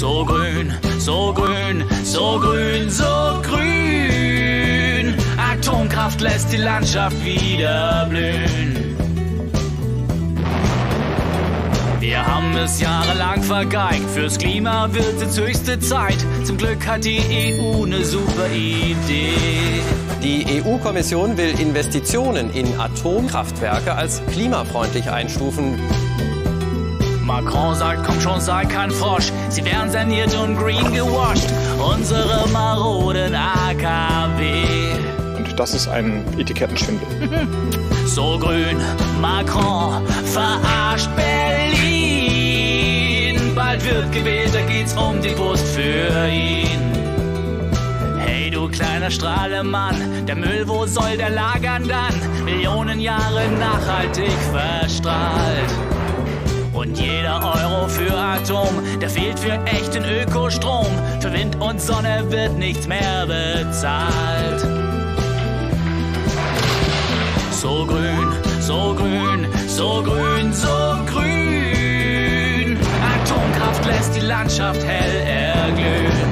So grün, so grün, so grün, so grün. Atomkraft lässt die Landschaft wieder blühen. Wir haben es jahrelang vergeigt, fürs Klima wird es höchste Zeit. Zum Glück hat die EU eine super Idee. Die EU-Kommission will Investitionen in Atomkraftwerke als klimafreundlich einstufen. Macron sagt, komm schon, sei kein Frosch. Sie werden saniert und green gewascht. Unsere maroden AKW. Und das ist ein Etikettenschwindel. so grün, Macron verarscht Berlin. Bald wird gewählt, da geht's um die Brust für ihn. Hey, du kleiner Strahlemann, der Müll, wo soll der lagern dann? Millionen Jahre nachhaltig verstrahlt. Jeder Euro für Atom, der fehlt für echten Ökostrom. Für Wind und Sonne wird nichts mehr bezahlt. So grün, so grün, so grün, so grün. Atomkraft lässt die Landschaft hell erglühen.